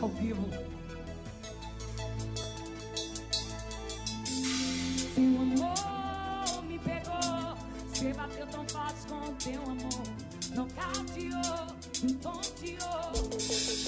ao vivo. Seu amor me pegou, você bateu tão forte com o teu amor, nocauteou, me ponteou.